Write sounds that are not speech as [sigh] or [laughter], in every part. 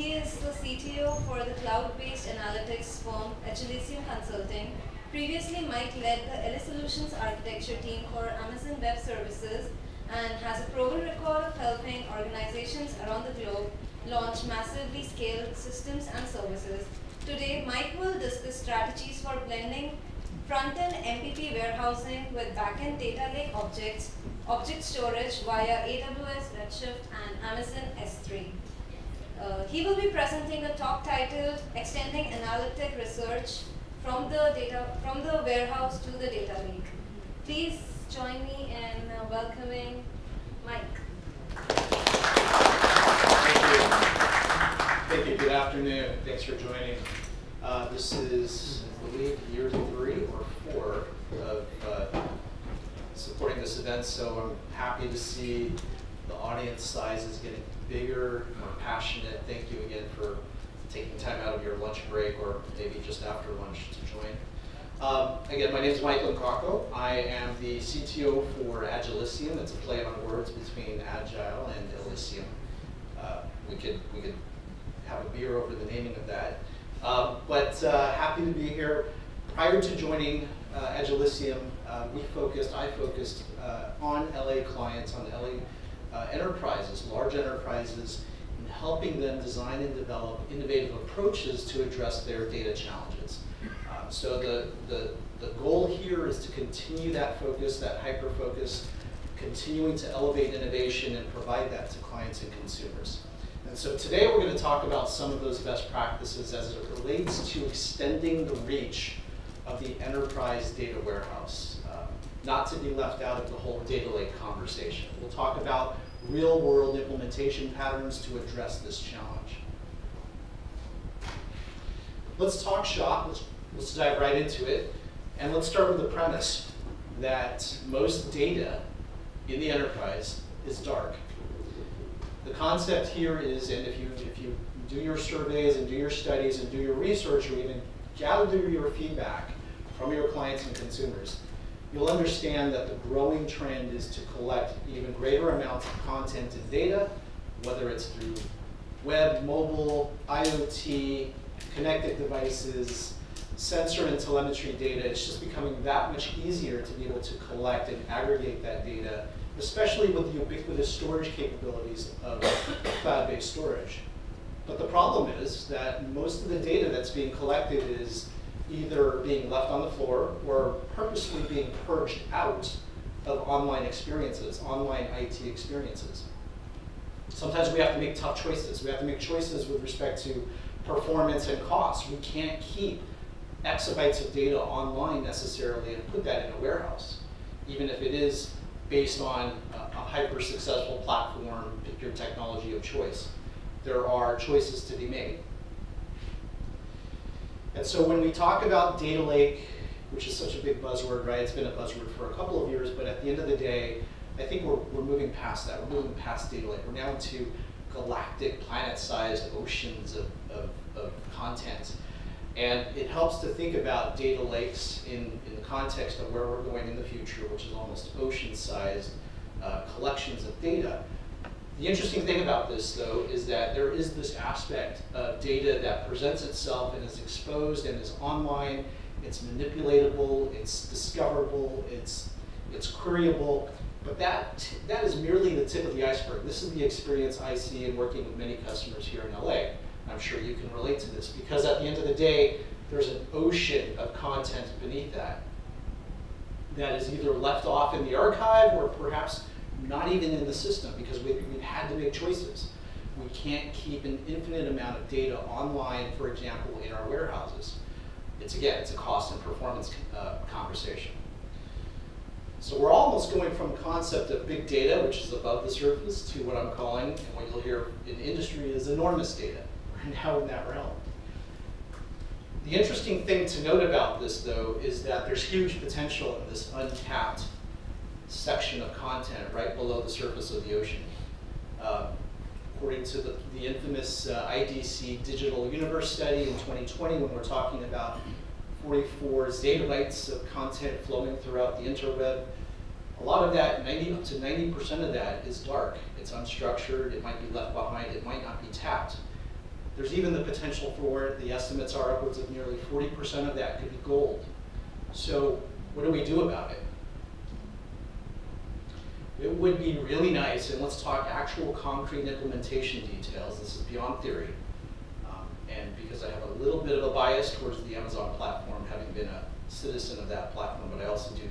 He is the CTO for the cloud-based analytics firm Agilisium Consulting. Previously, Mike led the LA Solutions architecture team for Amazon Web Services and has a proven record of helping organizations around the globe launch massively scaled systems and services. Today, Mike will discuss strategies for blending front-end MPP warehousing with back-end data lake objects, object storage via AWS Redshift and Amazon S3. Uh, he will be presenting a talk titled Extending Analytic Reach from the data from the warehouse to the data lake. Please join me in uh, welcoming Mike. Thank you. Thank you. Good afternoon. Thanks for joining. Uh, this is, I believe, year three or four of uh, supporting this event, so I'm happy to see the audience size is getting bigger, more passionate. Thank you again for taking time out of your lunch break or maybe just after lunch to join. Um, again, my name is Mike Limcaco. I am the CTO for Agilisium. It's a play on words between Agile and Elysium. Uh, we could we could have a beer over the naming of that. Um, but uh, happy to be here. Prior to joining uh, Agilisium, uh, we focused, I focused uh, on LA clients, on LA uh, enterprises, large enterprises, in helping them design and develop innovative approaches to address their data challenges. Um, so the, the, the goal here is to continue that focus, that hyper focus, continuing to elevate innovation and provide that to clients and consumers. And so today we're going to talk about some of those best practices as it relates to extending the reach of the enterprise data warehouse, not to be left out of the whole data lake conversation. We'll talk about real world implementation patterns to address this challenge. Let's talk shop, let's, let's dive right into it, and let's start with the premise that most data in the enterprise is dark. The concept here is, and if you, if you do your surveys and do your studies and do your research or even gather your feedback from your clients and consumers, you'll understand that the growing trend is to collect even greater amounts of content and data, whether it's through web, mobile, IoT, connected devices, sensor and telemetry data. It's just becoming that much easier to be able to collect and aggregate that data, especially with the ubiquitous storage capabilities of cloud-based storage. But the problem is that most of the data that's being collected is either being left on the floor or purposely being purged out of online experiences, online IT experiences. Sometimes we have to make tough choices. We have to make choices with respect to performance and cost. We can't keep exabytes of data online necessarily and put that in a warehouse, even if it is based on a, hyper successful platform, pick your technology of choice. There are choices to be made. And so when we talk about data lake, which is such a big buzzword, right? It's been a buzzword for a couple of years, but at the end of the day, I think we're, we're moving past that. We're moving past data lake. We're now into galactic, planet-sized oceans of, of, of, content. And it helps to think about data lakes in, in the context of where we're going in the future, which is almost ocean-sized uh, collections of data. The interesting thing about this, though, is that there is this aspect of data that presents itself and is exposed and is online. It's manipulatable, it's discoverable, it's, it's queryable. But that, that is merely the tip of the iceberg. This is the experience I see in working with many customers here in LA. I'm sure you can relate to this because at the end of the day, there's an ocean of content beneath that that is either left off in the archive or perhaps not even in the system because we, we've had to make choices. We can't keep an infinite amount of data online, for example, in our warehouses. It's again, it's a cost and performance uh, conversation. So we're almost going from concept of big data, which is above the surface, to what I'm calling, and what you'll hear in industry is enormous data. We're now in that realm. The interesting thing to note about this, though, is that there's huge potential in this untapped section of content right below the surface of the ocean. Uh, according to the, the infamous uh, IDC Digital Universe study in 2020, when we're talking about 44 zettabytes of content flowing throughout the interweb, a lot of that, 90 to 90% of that is dark. It's unstructured, it might be left behind, it might not be tapped. There's even the potential for, the estimates are upwards of nearly 40% of that could be gold. So what do we do about it? It would be really nice, and let's talk actual concrete implementation details. This is beyond theory. Um, and because I have a little bit of a bias towards the Amazon platform, having been a citizen of that platform, but I also do,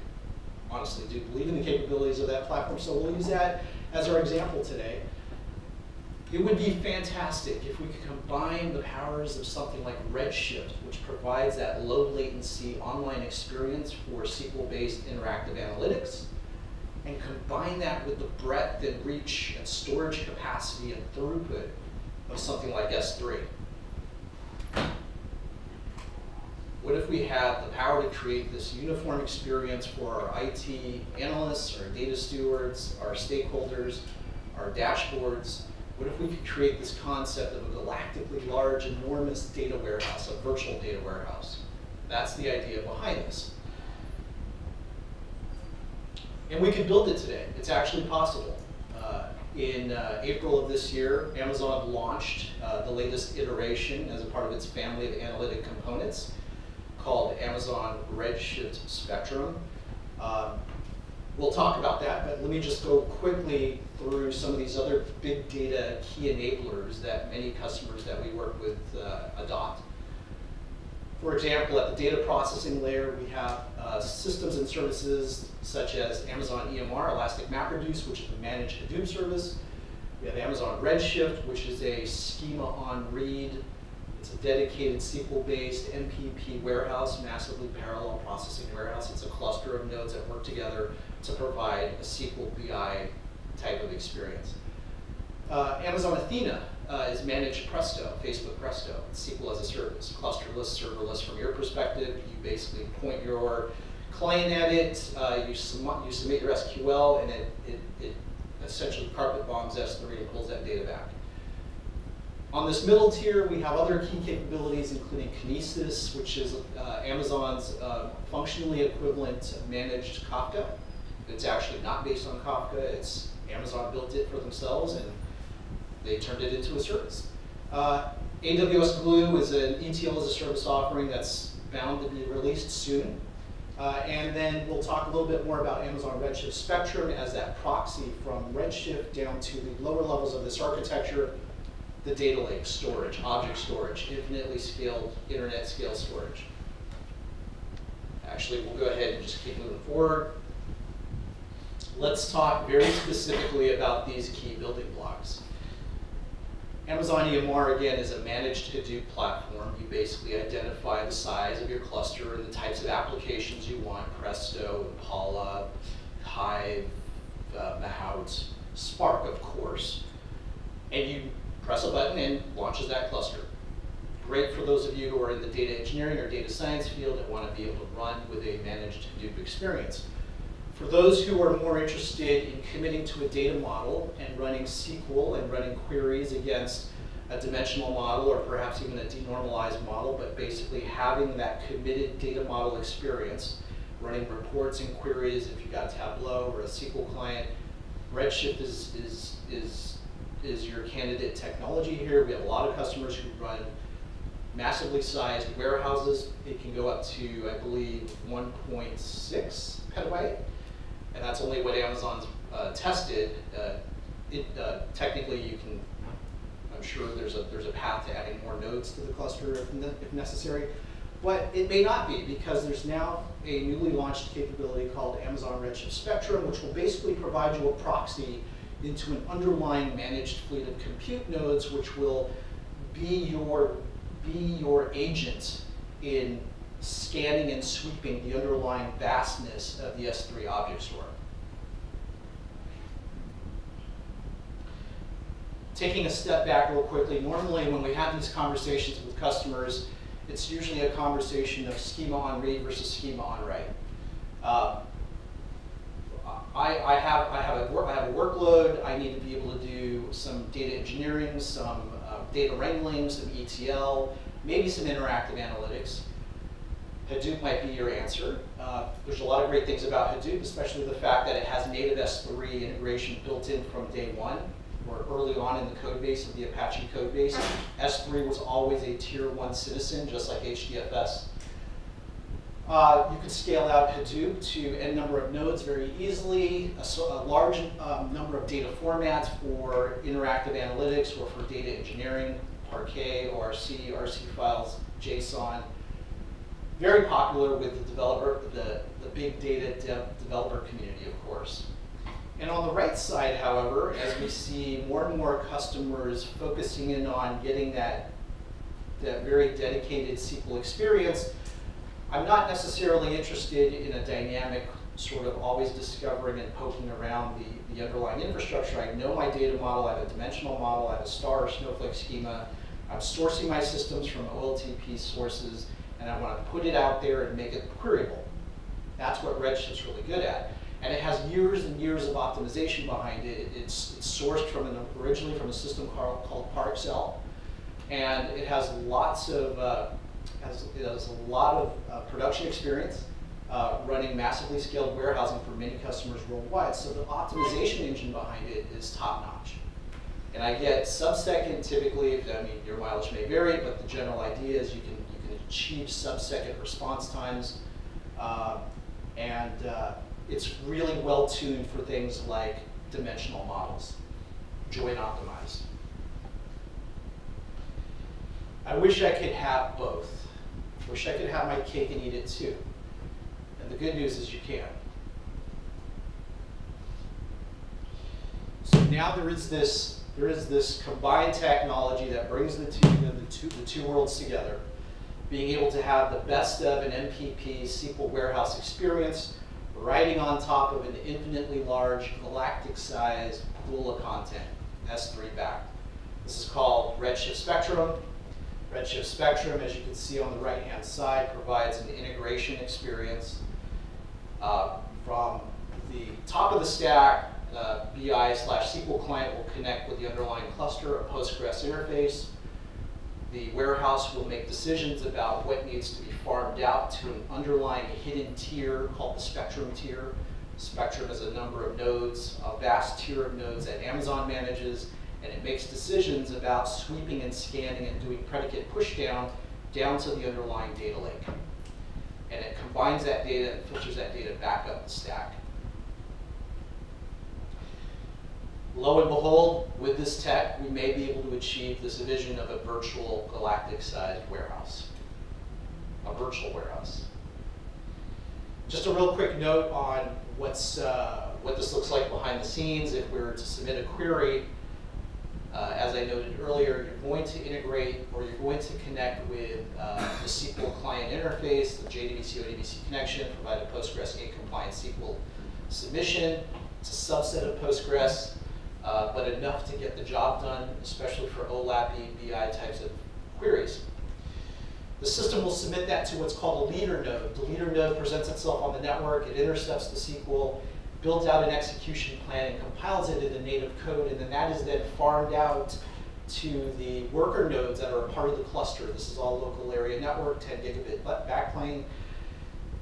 honestly, do believe in the capabilities of that platform. So we'll use that as our example today. It would be fantastic if we could combine the powers of something like Redshift, which provides that low latency online experience for SQL-based interactive analytics, and combine that with the breadth and reach and storage capacity and throughput of something like S3. What if we have the power to create this uniform experience for our IT analysts, our data stewards, our stakeholders, our dashboards? What if we could create this concept of a galactically large, enormous data warehouse, a virtual data warehouse? That's the idea behind this. And we could build it today. It's actually possible. Uh, in uh, April of this year, Amazon launched uh, the latest iteration as a part of its family of analytic components called Amazon Redshift Spectrum. Um, we'll talk about that, but let me just go quickly through some of these other big data key enablers that many customers that we work with uh, adopt. For example, at the data processing layer, we have uh, systems and services such as Amazon EMR, Elastic MapReduce, which is a managed Hadoop service. We have Amazon Redshift, which is a schema on read. It's a dedicated SQL-based MPP warehouse, massively parallel processing warehouse. It's a cluster of nodes that work together to provide a SQL BI type of experience. Uh, Amazon Athena uh, is managed Presto, Facebook Presto, SQL as a service, clusterless, serverless from your perspective. You basically point your client at it, uh, you, sum you submit your SQL, and it, it, it essentially carpet bombs S3 and pulls that data back. On this middle tier, we have other key capabilities, including Kinesis, which is uh, Amazon's uh, functionally equivalent managed Kafka. It's actually not based on Kafka. It's Amazon built it for themselves, and they turned it into a service. Uh, AWS Glue is an ETL as a service offering that's bound to be released soon. Uh, and then we'll talk a little bit more about Amazon Redshift Spectrum as that proxy from Redshift down to the lower levels of this architecture, the data lake storage, object storage, infinitely scaled internet scale storage. Actually, we'll go ahead and just keep moving forward. Let's talk very specifically about these key building blocks. Amazon EMR, again, is a managed Hadoop platform. You basically identify the size of your cluster and the types of applications you want, Presto, Impala, Hive, uh, Mahout, Spark, of course. And you press a button and launches that cluster. Great for those of you who are in the data engineering or data science field and want to be able to run with a managed Hadoop experience. For those who are more interested in committing to a data model and running SQL and running queries against a dimensional model or perhaps even a denormalized model, but basically having that committed data model experience, running reports and queries if you've got Tableau or a SQL client, Redshift is, is, is, is your candidate technology here. We have a lot of customers who run massively sized warehouses. It can go up to, I believe, 1.6 petabyte and that's only what Amazon's uh, tested. Uh, it, uh, technically, you can, I'm sure there's a, there's a path to adding more nodes to the cluster if, ne if necessary, but it may not be because there's now a newly launched capability called Amazon Redshift Spectrum, which will basically provide you a proxy into an underlying managed fleet of compute nodes, which will be your, be your agent in scanning and sweeping the underlying vastness of the S3 object store. Taking a step back real quickly, normally when we have these conversations with customers, it's usually a conversation of schema on read versus schema on write. Uh, I, I, have, I, have a, I have a workload, I need to be able to do some data engineering, some uh, data wrangling, some ETL, maybe some interactive analytics. Hadoop might be your answer. Uh, there's a lot of great things about Hadoop, especially the fact that it has native S3 integration built in from day one. or early on in the code base of the Apache code base. S3 was always a tier one citizen, just like HDFS. Uh, you can scale out Hadoop to n number of nodes very easily, a, a large um, number of data formats for interactive analytics or for data engineering, Parquet, ORC, RC files, JSON. Very popular with the developer, the, the big data dev developer community, of course. And on the right side, however, as we see more and more customers focusing in on getting that, that very dedicated SQL experience, I'm not necessarily interested in a dynamic sort of always discovering and poking around the, the underlying infrastructure. I know my data model, I have a dimensional model, I have a star or snowflake schema. I'm sourcing my systems from OLTP sources, and I want to put it out there and make it queryable. That's what Redshift's really good at. And it has years and years of optimization behind it. It's, it's sourced from an, originally from a system called, called ParAccel. And it has lots of uh, has, it has a lot of uh, production experience uh, running massively scaled warehousing for many customers worldwide. So the optimization engine behind it is top notch. And I get sub-second typically, if, I mean, your mileage may vary, but the general idea is you can achieve sub-second response times. Uh, and uh, it's really well tuned for things like dimensional models, join optimized. I wish I could have both. Wish I could have my cake and eat it too. And the good news is you can. So now there is this, there is this combined technology that brings the two, the two, the two worlds together. Being able to have the best of an MPP SQL warehouse experience, riding on top of an infinitely large galactic-sized pool of content, S3 backed. This is called Redshift Spectrum. Redshift Spectrum, as you can see on the right-hand side, provides an integration experience uh, from the top of the stack. Uh, BI slash SQL client will connect with the underlying cluster, a Postgres interface. The warehouse will make decisions about what needs to be farmed out to an underlying hidden tier called the Spectrum tier. Spectrum is a number of nodes, a vast tier of nodes that Amazon manages and it makes decisions about sweeping and scanning and doing predicate pushdown down to the underlying data lake. And it combines that data and filters that data back up the stack. Lo and behold, with this tech, we may be able to achieve this vision of a virtual galactic-sized warehouse, a virtual warehouse. Just a real quick note on what's, uh, what this looks like behind the scenes. If we were to submit a query, uh, as I noted earlier, you're going to integrate or you're going to connect with uh, the SQL client interface, the JDBC ODBC connection, provide a Postgres 8 compliant SQL submission. It's a subset of Postgres, uh, but enough to get the job done, especially for OLAP BI types of queries. The system will submit that to what's called a leader node. The leader node presents itself on the network, it intercepts the SQL, builds out an execution plan and compiles it into the native code, and then that is then farmed out to the worker nodes that are a part of the cluster. This is all local area network, 10 gigabit backplane.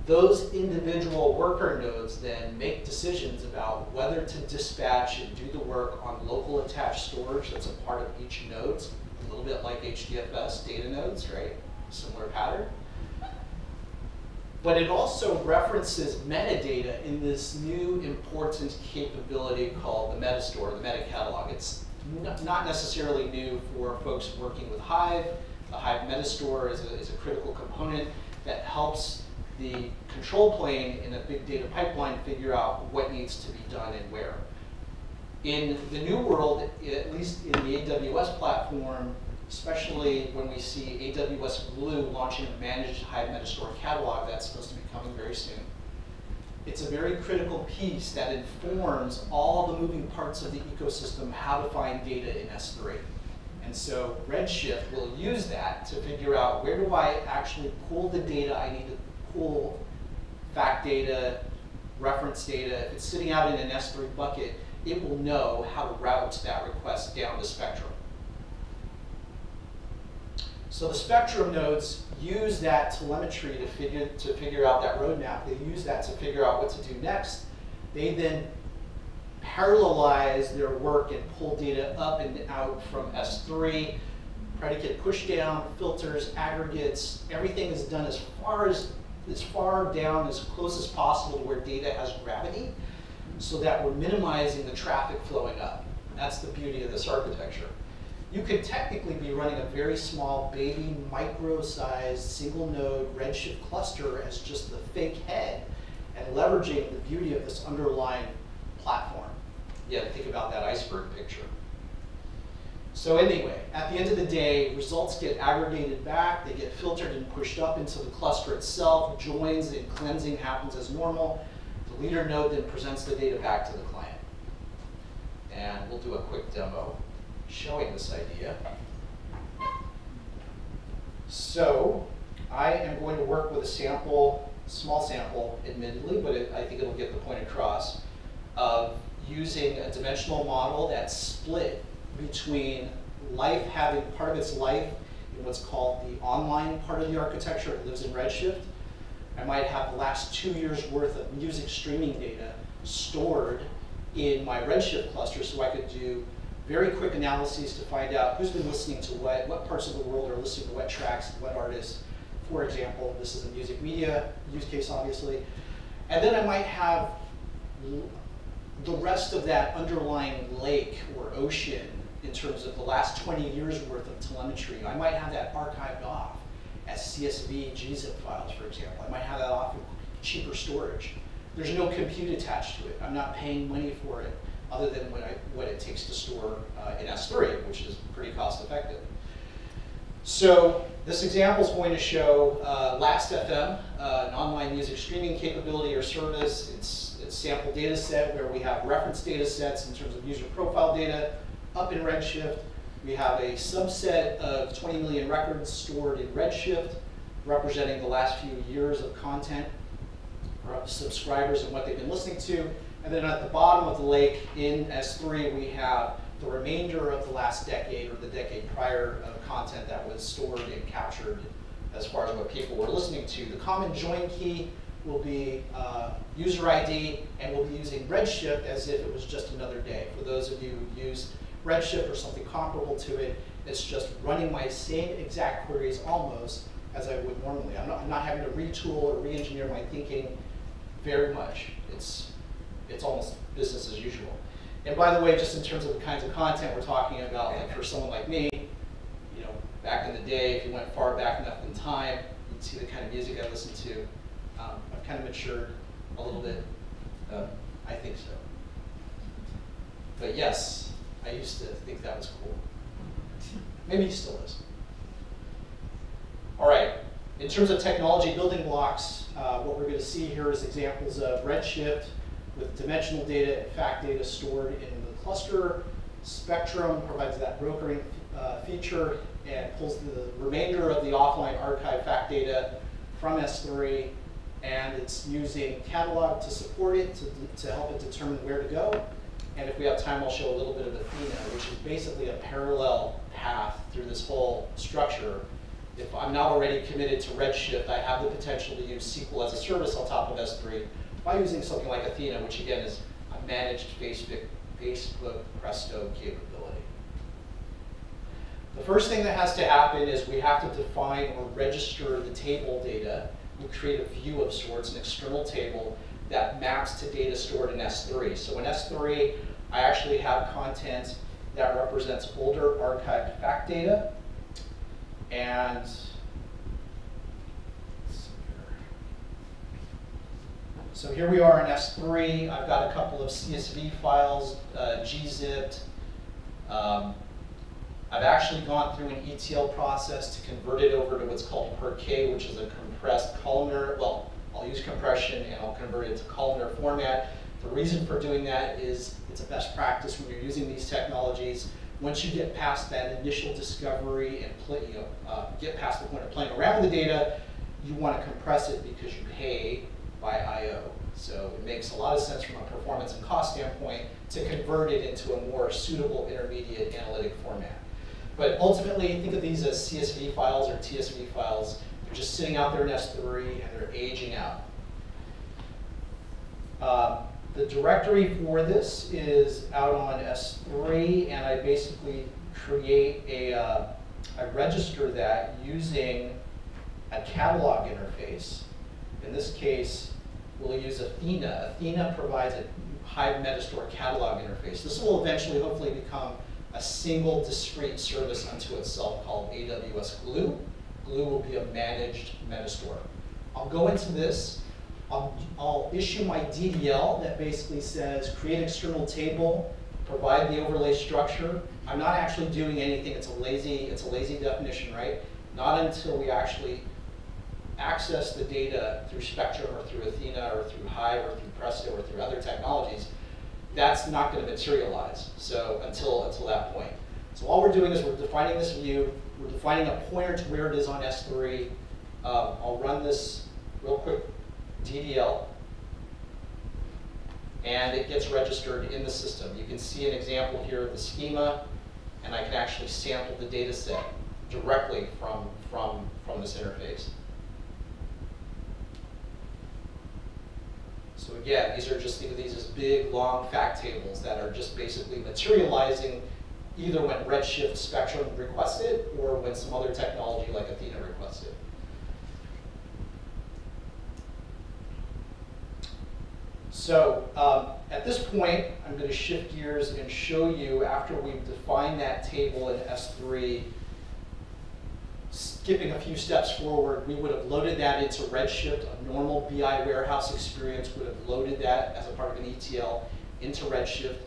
Those individual worker nodes then make decisions about whether to dispatch and do the work on local attached storage that's a part of each node, a little bit like HDFS data nodes, right? Similar pattern but it also references metadata in this new important capability called the metastore, the meta catalog. It's not necessarily new for folks working with Hive. The Hive metastore is a, is a critical component that helps the control plane in a big data pipeline figure out what needs to be done and where. In the new world, at least in the AWS platform, especially when we see AWS Glue launching a managed Hive Metastore catalog that's supposed to be coming very soon. It's a very critical piece that informs all the moving parts of the ecosystem how to find data in S3. And so Redshift will use that to figure out where do I actually pull the data I need to pull fact data, reference data. If it's sitting out in an S3 bucket, it will know how to route that request down the spectrum. So the spectrum nodes use that telemetry to figure, to figure out that roadmap. They use that to figure out what to do next. They then parallelize their work and pull data up and out from S3. Predicate pushdown, filters, aggregates, everything is done as far as as far down as close as possible to where data has gravity so that we're minimizing the traffic flowing up. That's the beauty of this architecture. You could technically be running a very small baby micro-sized single node Redshift cluster as just the fake head and leveraging the beauty of this underlying platform. Yeah, think about that iceberg picture. So anyway, at the end of the day, results get aggregated back, they get filtered and pushed up into the cluster itself, joins and cleansing happens as normal. The leader node then presents the data back to the client. And we'll do a quick demo showing this idea. So I am going to work with a sample, small sample admittedly, but it, I think it'll get the point across, of using a dimensional model that's split between life having part of its life in what's called the online part of the architecture. It lives in Redshift. I might have the last two years worth of music streaming data stored in my Redshift cluster so I could do very quick analyses to find out who's been listening to what, what parts of the world are listening to what tracks, what artists. For example, this is a music media use case, obviously. And then I might have the rest of that underlying lake or ocean in terms of the last 20 years worth of telemetry. I might have that archived off as CSV gzip files, for example. I might have that off in cheaper storage. There's no compute attached to it. I'm not paying money for it other than what, I, what it takes to store uh, in S3, which is pretty cost effective. So this example is going to show uh, Last.fm, uh, an online music streaming capability or service. It's a sample data set where we have reference data sets in terms of user profile data, up in Redshift. We have a subset of 20 million records stored in Redshift, representing the last few years of content uh, for subscribers and what they've been listening to. And then at the bottom of the lake in S3, we have the remainder of the last decade or the decade prior of content that was stored and captured as far as what people were listening to. The common join key will be uh, user ID, and we'll be using Redshift as if it was just another day. For those of you who use Redshift or something comparable to it. It's just running my same exact queries almost as I would normally. I'm not, I'm not having to retool or re-engineer my thinking very much. It's, it's almost business as usual. And by the way, just in terms of the kinds of content we're talking about, like for someone like me, you know, back in the day, if you went far back enough in time, you'd see the kind of music I listened to. Um, kind of matured a little bit. Uh, I think so. But yes, I used to think that was cool. Maybe he still is. All right, in terms of technology building blocks, uh, what we're going to see here is examples of Redshift with dimensional data and fact data stored in the cluster. Spectrum provides that brokering uh, feature and pulls the remainder of the offline archive fact data from S3, and it's using Catalog to support it, to, to help it determine where to go. And if we have time, I'll show a little bit of Athena, which is basically a parallel path through this whole structure. If I'm not already committed to Redshift, I have the potential to use SQL as a service on top of S3 by using something like Athena, which again is a managed Facebook, Facebook Presto capability. The first thing that has to happen is we have to define or register the table data. We create a view of sorts, an external table that maps to data stored in S3. So in S3, I actually have content that represents older archived fact data. And so here we are in S3. I've got a couple of CSV files, uh, gzipped. Um, I've actually gone through an ETL process to convert it over to what's called Parquet, which is a compressed columnar, well, I'll use compression and I'll convert it to columnar format. The reason for doing that is it's a best practice when you're using these technologies. Once you get past that initial discovery and play, you know, uh, get past the point of playing around with the data, you want to compress it because you pay by I.O. So it makes a lot of sense from a performance and cost standpoint to convert it into a more suitable intermediate analytic format. But ultimately, think of these as CSV files or TSV files. They're just sitting out there in S3 and they're aging out. Uh, the directory for this is out on S3, and I basically create a, uh, I register that using a catalog interface. In this case, we'll use Athena. Athena provides a Hive Metastore catalog interface. This will eventually, hopefully, become a single discrete service unto itself called AWS Glue. Glue will be a managed Metastore. I'll go into this. I'll, I'll issue my DDL that basically says create external table, provide the overlay structure. I'm not actually doing anything. It's a lazy, it's a lazy definition, right? Not until we actually access the data through Spectrum or through Athena or through Hive or through Presto or through other technologies, that's not going to materialize. So until until that point. So all we're doing is we're defining this view. We're defining a pointer to where it is on S3. Um, I'll run this real quick DDL, and it gets registered in the system. You can see an example here of the schema, and I can actually sample the data set directly from, from, from this interface. So again, these are just, think of these as big, long fact tables that are just basically materializing either when Redshift Spectrum requests it or when some other technology like Athena requests it. So um, at this point, I'm going to shift gears and show you, after we've defined that table in S3, skipping a few steps forward, we would have loaded that into Redshift. A normal BI warehouse experience would have loaded that as a part of an ETL into Redshift.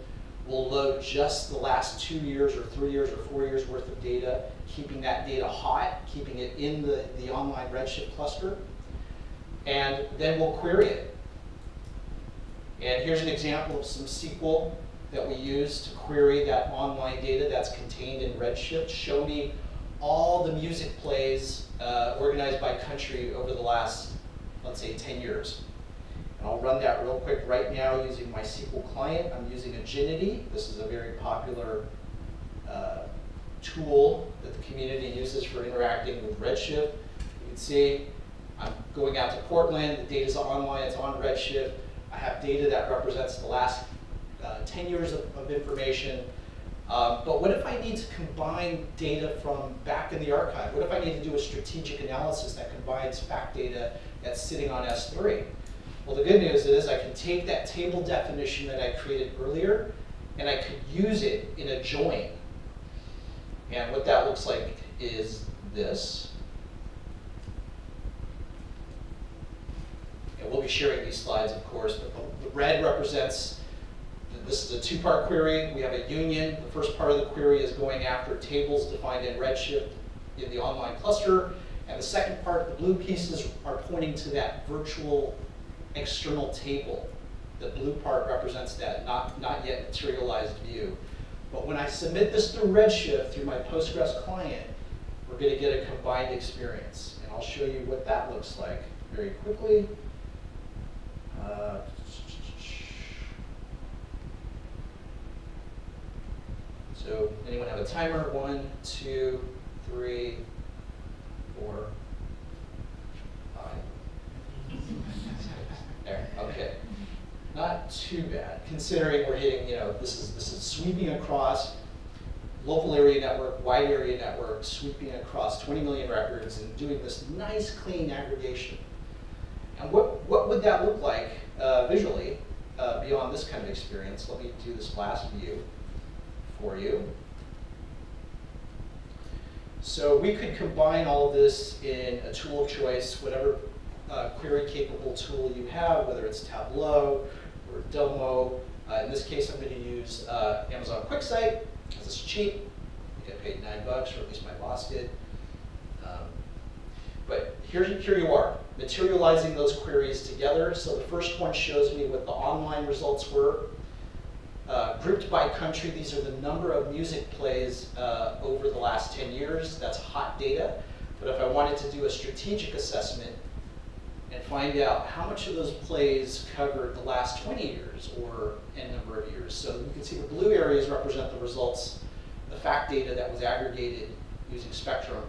We'll load just the last two years or three years or four years worth of data, keeping that data hot, keeping it in the, the online Redshift cluster. And then we'll query it. And here's an example of some SQL that we use to query that online data that's contained in Redshift. Show me all the music plays uh, organized by country over the last, let's say, 10 years. I'll run that real quick right now using my SQL client. I'm using Aginity. This is a very popular uh, tool that the community uses for interacting with Redshift. You can see I'm going out to Portland. The data's online. It's on Redshift. I have data that represents the last uh, 10 years of, of information. Um, but what if I need to combine data from back in the archive? What if I need to do a strategic analysis that combines fact data that's sitting on S3? Well, the good news is I can take that table definition that I created earlier and I could use it in a join. And what that looks like is this. And we'll be sharing these slides, of course, but the red represents, this is a two-part query. We have a union. The first part of the query is going after tables defined in Redshift in the online cluster. And the second part, the blue pieces, are pointing to that virtual external table. The blue part represents that not, not yet materialized view. But when I submit this through Redshift, through my Postgres client, we're going to get a combined experience. And I'll show you what that looks like very quickly. Uh, so anyone have a timer? One, two, three, four, five. There, okay. Not too bad, considering we're hitting, you know, this is this is sweeping across local area network, wide area network, sweeping across 20 million records and doing this nice clean aggregation. And what, what would that look like uh, visually uh, beyond this kind of experience? Let me do this last view for you. So we could combine all of this in a tool of choice, whatever uh, query capable tool you have, whether it's Tableau or Domo. Uh, in this case, I'm going to use uh, Amazon QuickSight because it's cheap. I get paid nine bucks, or at least my boss did. Um, but here, here you are, materializing those queries together. So the first one shows me what the online results were. Uh, grouped by country, these are the number of music plays uh, over the last 10 years. That's hot data. But if I wanted to do a strategic assessment and find out how much of those plays covered the last 20 years or n number of years. So you can see the blue areas represent the results, the fact data that was aggregated using Spectrum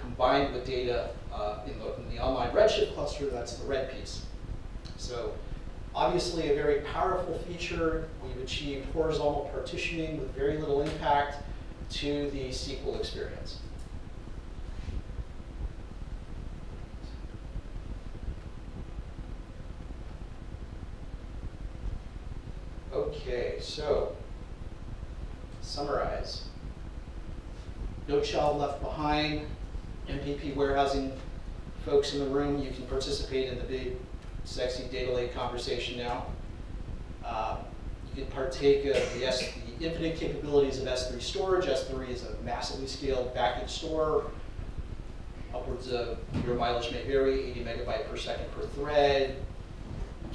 combined with data uh, in, the, in, the, online Redshift cluster, that's the red piece. So Obviously, a very powerful feature. We've achieved horizontal partitioning with very little impact to the SQL experience. Okay, so summarize. No child left behind. MPP warehousing folks in the room, you can participate in the big, sexy data lake conversation now. Uh, you can partake of the, S, the infinite capabilities of S3 storage. S3 is a massively scaled backend store. Upwards of your mileage may vary, 80 megabyte per second per thread,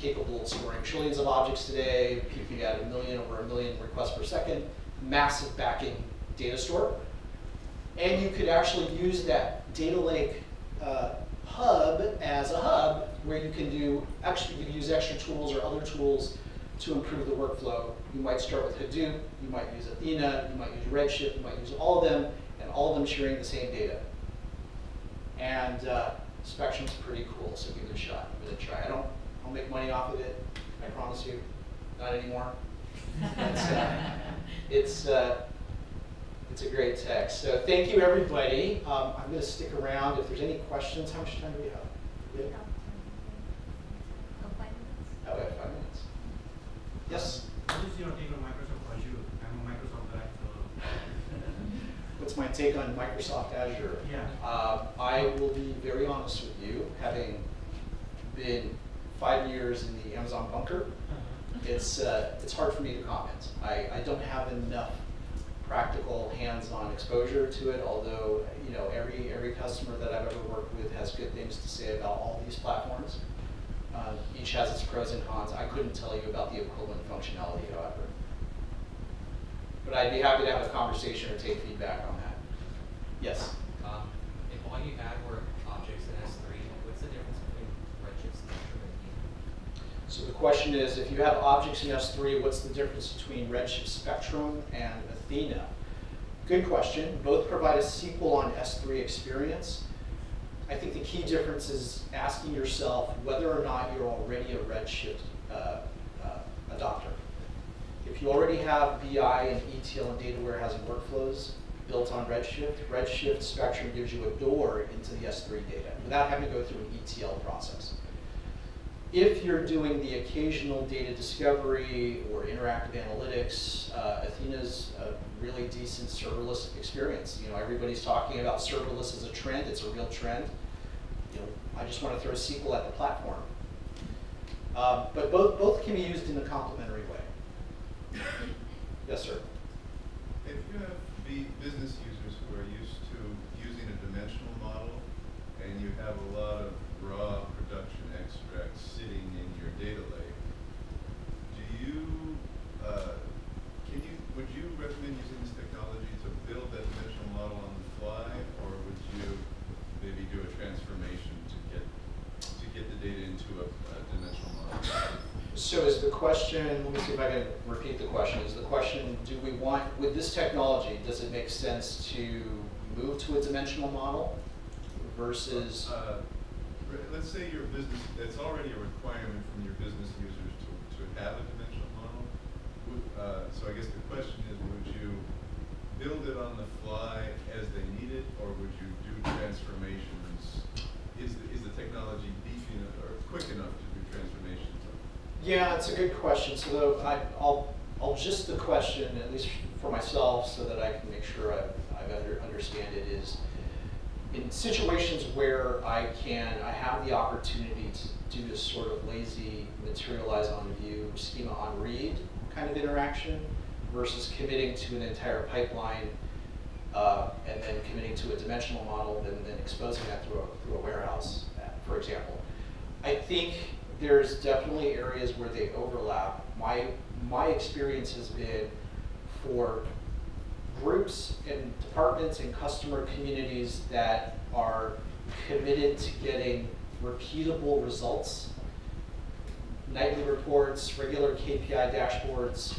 capable of storing trillions of objects today, peaking at a million, over a million requests per second, massive backing data store. And you could actually use that data lake uh, hub as a hub where you can do, actually you can use extra tools or other tools to improve the workflow. You might start with Hadoop, you might use Athena, you might use Redshift, you might use all of them, and all of them sharing the same data. And uh, Spectrum's pretty cool, so give it a shot, give it a try. I don't, I'll make money off of it, I promise you, not anymore. It's, uh, [laughs] it's, uh, it's a great text. So thank you, everybody. Um, I'm going to stick around. If there's any questions, how much time do we have? We have- Oh, we have five minutes. Yes? What is your take on Microsoft Azure? I'm a Microsoft guy, so. [laughs] What's my take on Microsoft Azure? Yeah. Uh, I will be very honest with you, having been five years in the Amazon bunker, it's, uh, it's hard for me to comment. I, I don't have enough practical hands-on exposure to it, although, you know, every, every customer that I've ever worked with has good things to say about all these platforms. Uh, each has its pros and cons. I couldn't tell you about the equivalent functionality, however. But I'd be happy to have a conversation or take feedback on that. Yes? Um, if all you had were objects in S3, what's the difference between Redshift, Spectrum, and Athena? So the question is, if you have objects in S3, what's the difference between Redshift Spectrum and Athena? Good question. Both provide a SQL on S3 experience. I think the key difference is asking yourself whether or not you're already a Redshift uh, uh, adopter. If you already have BI and ETL and data warehousing workflows built on Redshift, Redshift Spectrum gives you a door into the S3 data without having to go through an ETL process. If you're doing the occasional data discovery or interactive analytics, uh, Athena's a really decent serverless experience. You know, everybody's talking about serverless as a trend. It's a real trend. You know, I just want to throw SQL at the platform. Uh, but both, both can be used in a complementary way. Yes, sir. If you have the business users who are used to using a dimensional model, and you have a lot of raw production extracts sitting in your data lake, do you, uh, can you, would you recommend using this technology to build that dimensional model on the fly, or would you maybe do a transformation to get, to get the data into a, a dimensional model? So is the question, let me see if I can repeat the question. Is the question, do we want, with this technology, does it make sense to move to a dimensional model versus? Uh, Let's say your business, it's already a requirement from your business users to, to have a dimensional model. Uh, so I guess the question is, would you build it on the fly as they need it, or would you do transformations? Is, the- is the technology beefy enough or quick enough to do transformations? Yeah, it's a good question. So I, I'll, I'll just the question, at least for myself, so that I can make sure I, I under, understand it is, in situations where I can, I have the opportunity to do this sort of lazy materialize on view, schema on read kind of interaction versus committing to an entire pipeline uh, and then committing to a dimensional model and then exposing that through a, through a warehouse, uh, for example. I think there's definitely areas where they overlap. My, my experience has been for groups and departments and customer communities that are committed to getting repeatable results, nightly reports, regular KPI dashboards,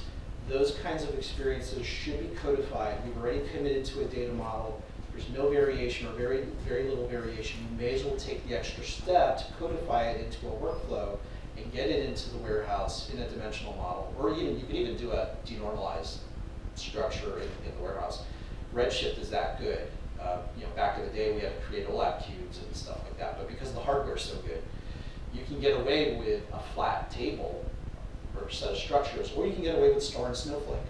those kinds of experiences should be codified. We've already committed to a data model. There's no variation or very, very little variation. You may as well take the extra step to codify it into a workflow and get it into the warehouse in a dimensional model, or even, you could even do a denormalized structure in, in the warehouse. Redshift is that good. Uh, you know, back in the day, we had to create OLAP cubes and stuff like that, but because the hardware's so good, you can get away with a flat table or set of structures, or you can get away with storing Snowflake.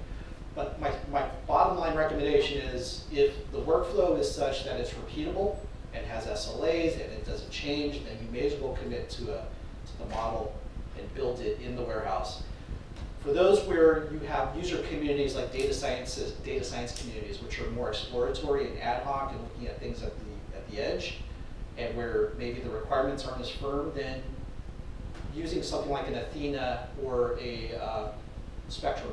But my, my bottom line recommendation is if the workflow is such that it's repeatable and has SLAs and it doesn't change, then you may as well commit to a, to the model and build it in the warehouse. For those where you have user communities like data sciences, data science communities, which are more exploratory and ad hoc and looking at things at the, at the edge, and where maybe the requirements aren't as firm, then using something like an Athena or a uh, Spectrum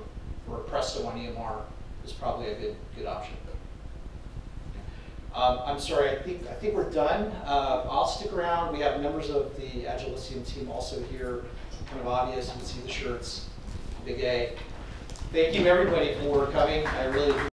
or Presto on EMR is probably a good, good option. Um, I'm sorry, I think, I think we're done. Uh, I'll stick around. We have members of the Agilisium team also here, kind of obvious. You can see the shirts, big A. Thank you, everybody, for coming. I really